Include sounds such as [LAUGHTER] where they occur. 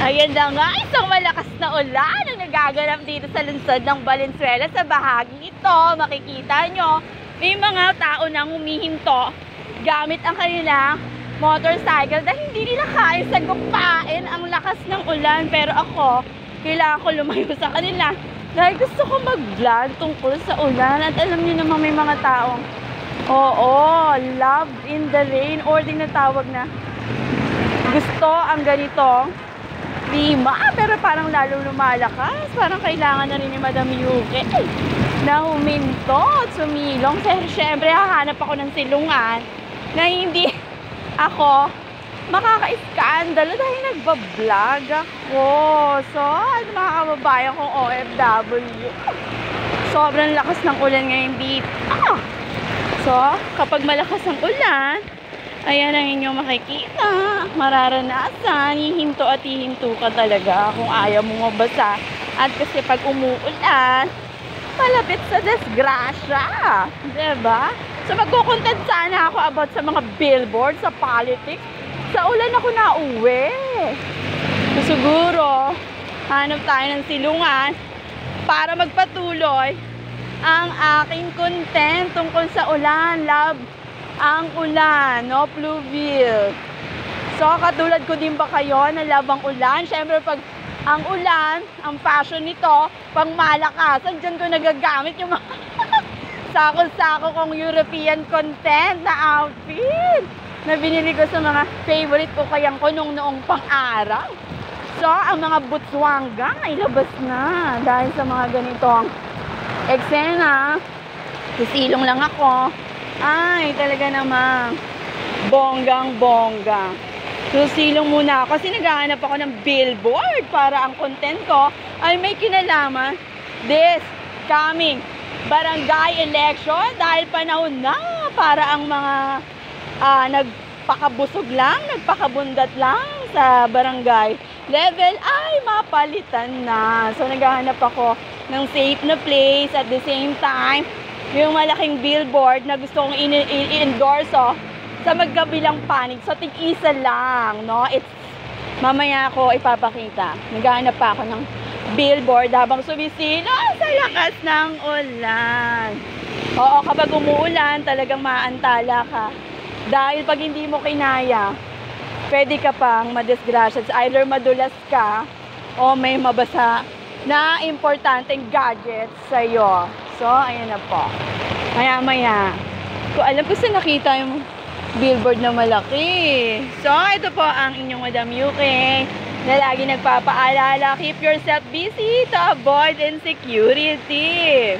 Ayan na nga, isang malakas na ulan ang nagaganap dito sa lungsod ng Valenzuela sa bahagi ito. Makikita nyo, may mga tao nang humihinto gamit ang kanilang motorcycle dahil hindi nila kaya sagupain ang lakas ng ulan. Pero ako, kailangan ko lumayo sa kanila dahil gusto ko mag-vlog tungkol sa ulan. At alam niyo naman may mga taong, oo, love in the rain or tinatawag na gusto ang ganito lima, pero parang lalo lumalakas. Parang kailangan na rin ni Madam Yuki na huminto at sumilong. Pero syempre, hahanap ako ng silungan na hindi [LAUGHS] ako makaka-skandalo dahil nagbablog ako. So, ano mga kababayan kong OFW. Sobrang lakas ng ulan ngayon dito. Ah! So, kapag malakas ang ulan, Ayan ang inyong makikita. Mararanasan. Hihinto at hihinto ka talaga kung ayaw mo mabasa. At kasi pag umuulan, malapit sa desgrasya. Diba? So magkukontent sana ako about sa mga billboard, sa politics. Sa ulan ako nauwi. So siguro, hanap tayo ng silungan para magpatuloy ang aking content tungkol sa ulan, love, ang ulan, no? Pluville. So, katulad ko din ba kayo na labang ulan? Siyempre, pag ang ulan, ang fashion nito, pang malakasan, dyan ko nagagamit yung mga [LAUGHS] sako-sako kong European content na outfit na binili ko sa mga favorite ko kayang ko nung noong pang-araw. So, ang mga butswangga ay labas na dahil sa mga ganitong eksena. Sisilong lang ako ay, talaga namang bonggang-bongga. So, silong muna ako kasi naghahanap ako ng billboard para ang content ko ay may kinalaman this coming barangay election dahil panahon na para ang mga uh, nagpakabusog lang, nagpakabundat lang sa barangay level ay mapalitan na. So, naghahanap ako ng safe na place at the same time yung malaking billboard na gusto kong i-endorse oh, sa magkabilang panig. So, tig-isa lang, no? It's, mamaya ako ipapakita. Naghahanap pa ako ng billboard habang sumisino sa lakas ng ulan. Oo, kapag umuulan, talagang maantala ka. Dahil pag hindi mo kinaya, pwede ka pang madisgrasya. Either madulas ka o may mabasa na importanteng gadgets sa'yo. So, ayan na po. Maya-maya. Kung alam ko sa nakita yung billboard na malaki. So, ito po ang inyong Madam Yuki na lagi nagpapaalala, keep yourself busy to avoid insecurity.